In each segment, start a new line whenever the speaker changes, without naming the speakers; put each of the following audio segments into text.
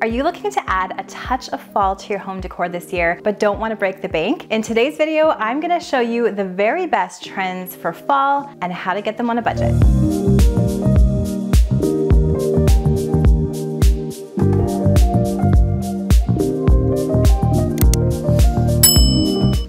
Are you looking to add a touch of fall to your home decor this year, but don't want to break the bank? In today's video, I'm gonna show you the very best trends for fall and how to get them on a budget.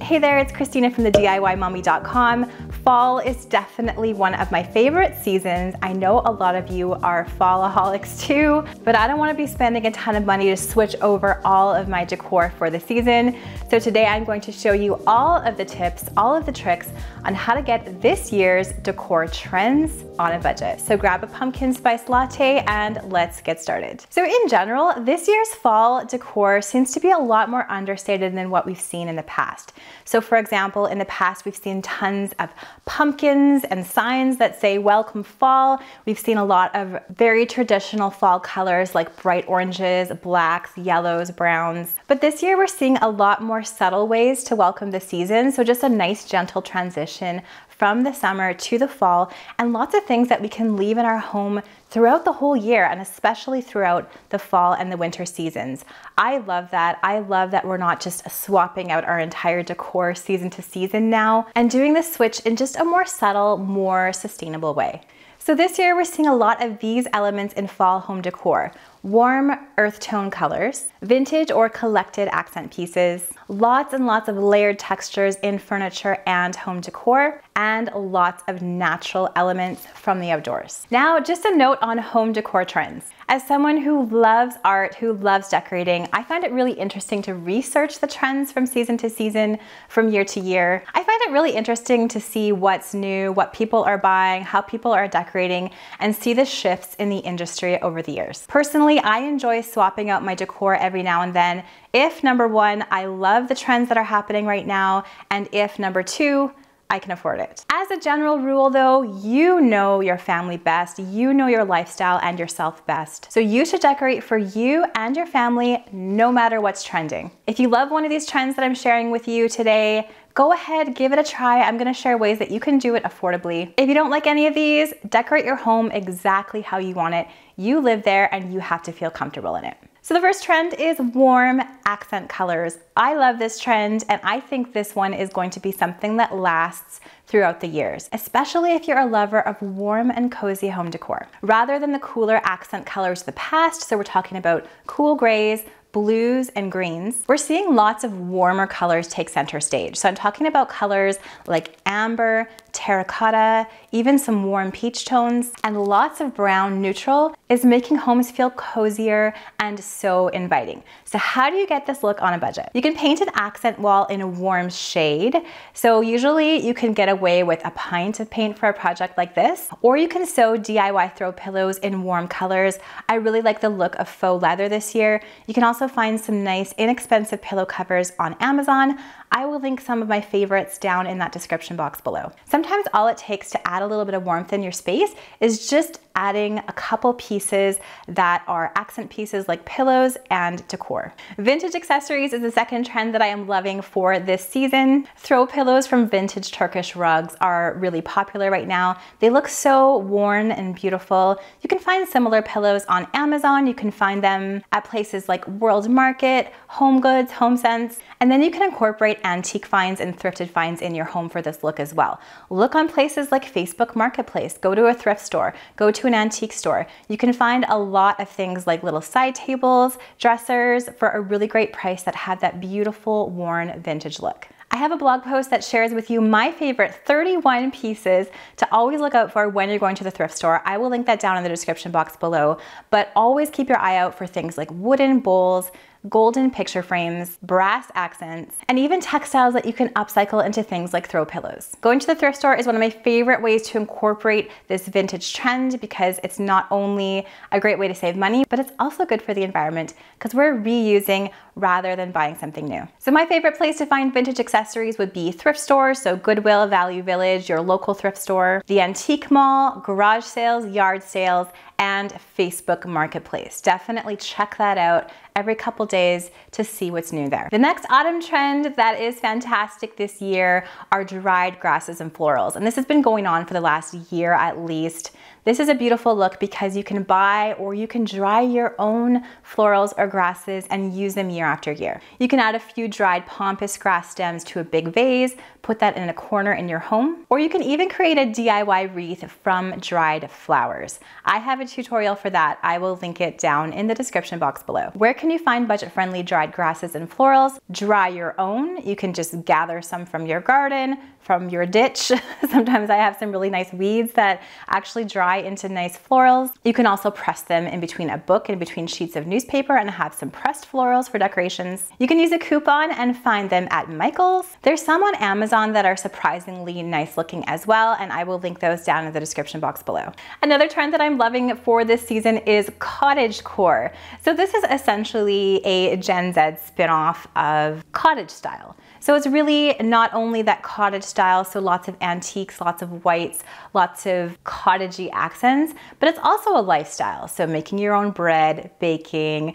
Hey there, it's Christina from the DIYmommy.com. Fall is definitely one of my favorite seasons. I know a lot of you are fallaholics too, but I don't wanna be spending a ton of money to switch over all of my decor for the season. So today I'm going to show you all of the tips, all of the tricks on how to get this year's decor trends on a budget. So grab a pumpkin spice latte and let's get started. So in general, this year's fall decor seems to be a lot more understated than what we've seen in the past. So for example, in the past, we've seen tons of pumpkins and signs that say welcome fall. We've seen a lot of very traditional fall colors like bright oranges, blacks, yellows, browns. But this year we're seeing a lot more subtle ways to welcome the season. So just a nice gentle transition from the summer to the fall and lots of things that we can leave in our home throughout the whole year and especially throughout the fall and the winter seasons. I love that. I love that we're not just swapping out our entire decor season to season now and doing the switch in just a more subtle, more sustainable way. So this year we're seeing a lot of these elements in fall home decor warm earth tone colors, vintage or collected accent pieces, lots and lots of layered textures in furniture and home decor, and lots of natural elements from the outdoors. Now, just a note on home decor trends. As someone who loves art, who loves decorating, I find it really interesting to research the trends from season to season, from year to year. I find it really interesting to see what's new, what people are buying, how people are decorating, and see the shifts in the industry over the years. Personally, I enjoy swapping out my decor every now and then. If number one, I love the trends that are happening right now, and if number two, I can afford it. As a general rule though, you know your family best, you know your lifestyle and yourself best. So you should decorate for you and your family no matter what's trending. If you love one of these trends that I'm sharing with you today, go ahead, give it a try. I'm gonna share ways that you can do it affordably. If you don't like any of these, decorate your home exactly how you want it. You live there and you have to feel comfortable in it. So the first trend is warm accent colors. I love this trend and I think this one is going to be something that lasts throughout the years, especially if you're a lover of warm and cozy home decor. Rather than the cooler accent colors of the past, so we're talking about cool grays, blues and greens, we're seeing lots of warmer colors take center stage. So I'm talking about colors like amber, terracotta, even some warm peach tones, and lots of brown neutral is making homes feel cozier and so inviting. So how do you get this look on a budget? You can paint an accent wall in a warm shade. So usually you can get away with a pint of paint for a project like this, or you can sew DIY throw pillows in warm colors. I really like the look of faux leather this year. You can also find some nice inexpensive pillow covers on Amazon. I will link some of my favorites down in that description box below. Sometimes all it takes to add a little bit of warmth in your space is just adding a couple pieces that are accent pieces like pillows and decor. Vintage accessories is the second trend that I am loving for this season. Throw pillows from vintage Turkish rugs are really popular right now. They look so worn and beautiful. You can find similar pillows on Amazon. You can find them at places like World Market, Home Goods, HomeSense, and then you can incorporate antique finds and thrifted finds in your home for this look as well. Look on places like Facebook Marketplace, go to a thrift store, go to an antique store. You can find a lot of things like little side tables, dressers for a really great price that have that beautiful worn vintage look. I have a blog post that shares with you my favorite 31 pieces to always look out for when you're going to the thrift store. I will link that down in the description box below, but always keep your eye out for things like wooden bowls, golden picture frames, brass accents, and even textiles that you can upcycle into things like throw pillows. Going to the thrift store is one of my favorite ways to incorporate this vintage trend because it's not only a great way to save money, but it's also good for the environment because we're reusing rather than buying something new. So my favorite place to find vintage accessories would be thrift stores, so Goodwill, Value Village, your local thrift store, the antique mall, garage sales, yard sales, and Facebook Marketplace. Definitely check that out every couple days to see what's new there. The next autumn trend that is fantastic this year are dried grasses and florals. And this has been going on for the last year at least. This is a beautiful look because you can buy or you can dry your own florals or grasses and use them year after year. You can add a few dried pampas grass stems to a big vase, put that in a corner in your home, or you can even create a DIY wreath from dried flowers. I have a tutorial for that. I will link it down in the description box below. Where can you find budget-friendly dried grasses and florals? Dry your own. You can just gather some from your garden, from your ditch. Sometimes I have some really nice weeds that actually dry into nice florals. You can also press them in between a book and between sheets of newspaper and have some pressed florals for decorations. You can use a coupon and find them at Michael's. There's some on Amazon that are surprisingly nice looking as well, and I will link those down in the description box below. Another trend that I'm loving for this season is cottage core. So this is essentially a Gen Z spin-off of cottage style. So it's really not only that cottage style, so lots of antiques, lots of whites, lots of cottagey accents, but it's also a lifestyle. So making your own bread, baking,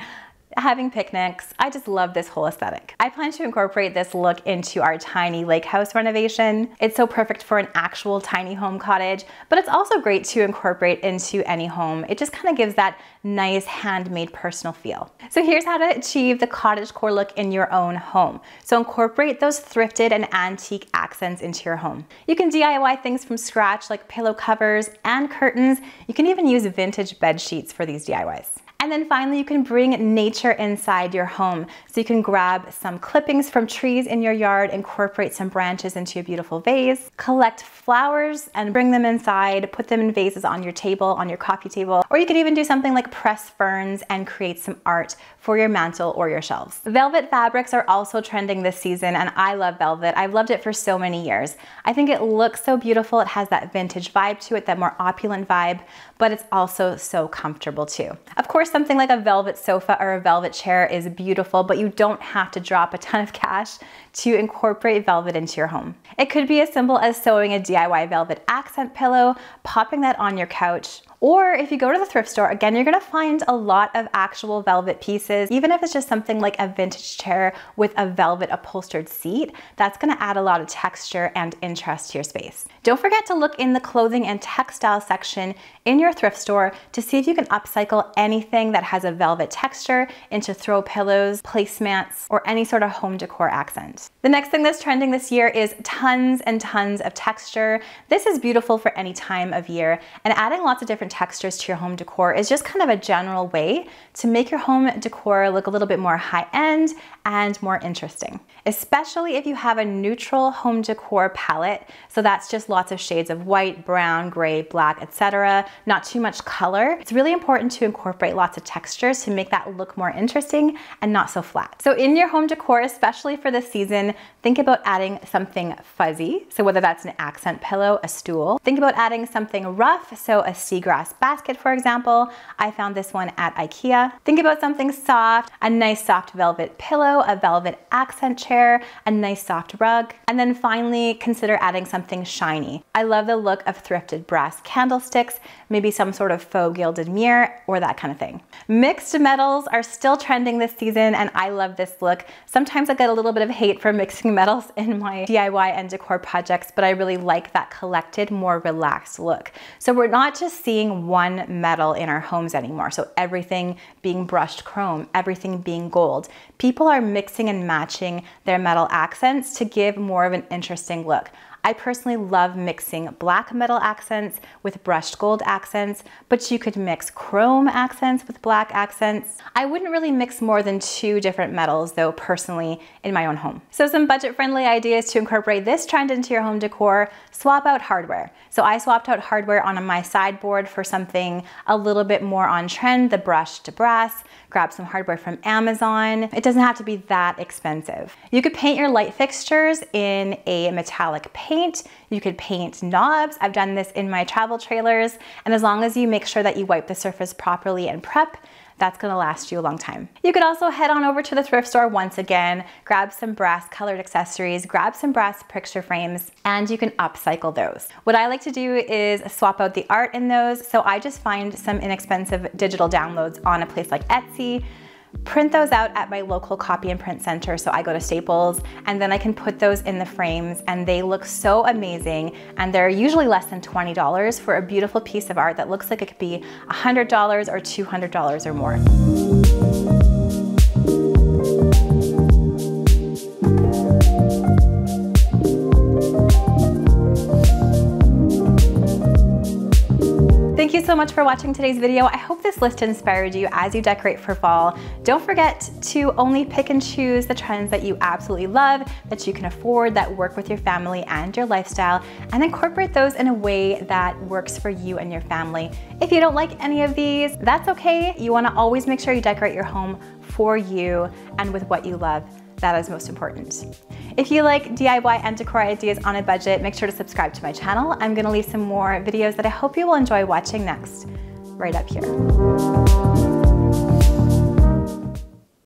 having picnics. I just love this whole aesthetic. I plan to incorporate this look into our tiny lake house renovation. It's so perfect for an actual tiny home cottage, but it's also great to incorporate into any home. It just kind of gives that nice handmade personal feel. So here's how to achieve the cottage core look in your own home. So incorporate those thrifted and antique accents into your home. You can DIY things from scratch like pillow covers and curtains. You can even use vintage bed sheets for these DIYs. And then finally, you can bring nature inside your home. So you can grab some clippings from trees in your yard, incorporate some branches into a beautiful vase, collect flowers and bring them inside, put them in vases on your table, on your coffee table, or you could even do something like press ferns and create some art for your mantle or your shelves. Velvet fabrics are also trending this season and I love velvet. I've loved it for so many years. I think it looks so beautiful. It has that vintage vibe to it, that more opulent vibe, but it's also so comfortable too. Of course, something like a velvet sofa or a velvet chair is beautiful, but you don't have to drop a ton of cash to incorporate velvet into your home. It could be as simple as sewing a DIY velvet accent pillow, popping that on your couch, or if you go to the thrift store, again, you're gonna find a lot of actual velvet pieces, even if it's just something like a vintage chair with a velvet upholstered seat, that's gonna add a lot of texture and interest to your space. Don't forget to look in the clothing and textile section in your thrift store to see if you can upcycle anything that has a velvet texture into throw pillows, placemats, or any sort of home decor accent. The next thing that's trending this year is tons and tons of texture. This is beautiful for any time of year, and adding lots of different textures to your home decor is just kind of a general way to make your home decor look a little bit more high end and more interesting, especially if you have a neutral home decor palette. So that's just lots of shades of white, brown, gray, black, etc. Not too much color. It's really important to incorporate lots of textures to make that look more interesting and not so flat. So in your home decor, especially for this season, think about adding something fuzzy. So whether that's an accent pillow, a stool. Think about adding something rough, so a seagrass basket, for example. I found this one at Ikea. Think about something soft, a nice soft velvet pillow, a velvet accent chair, a nice soft rug. And then finally, consider adding something shiny. I love the look of thrifted brass candlesticks, maybe some sort of faux gilded mirror or that kind of thing. Mixed metals are still trending this season and I love this look. Sometimes I get a little bit of hate for mixing metals in my DIY and decor projects, but I really like that collected, more relaxed look. So we're not just seeing one metal in our homes anymore. So everything being brushed chrome, everything being gold. People are mixing and matching their metal accents to give more of an interesting look. I personally love mixing black metal accents with brushed gold accents, but you could mix chrome accents with black accents. I wouldn't really mix more than two different metals though personally in my own home. So some budget friendly ideas to incorporate this trend into your home decor, swap out hardware. So I swapped out hardware on my sideboard for something a little bit more on trend, the brushed brass, grab some hardware from Amazon. It doesn't have to be that expensive. You could paint your light fixtures in a metallic paint. You could paint knobs. I've done this in my travel trailers. And as long as you make sure that you wipe the surface properly and prep, that's gonna last you a long time. You could also head on over to the thrift store once again, grab some brass colored accessories, grab some brass picture frames, and you can upcycle those. What I like to do is swap out the art in those, so I just find some inexpensive digital downloads on a place like Etsy, print those out at my local copy and print center. So I go to Staples and then I can put those in the frames and they look so amazing. And they're usually less than $20 for a beautiful piece of art that looks like it could be $100 or $200 or more. So much for watching today's video. I hope this list inspired you as you decorate for fall. Don't forget to only pick and choose the trends that you absolutely love, that you can afford, that work with your family and your lifestyle, and incorporate those in a way that works for you and your family. If you don't like any of these, that's okay. You wanna always make sure you decorate your home for you and with what you love. That is most important. If you like DIY and decor ideas on a budget, make sure to subscribe to my channel. I'm gonna leave some more videos that I hope you will enjoy watching next, right up here.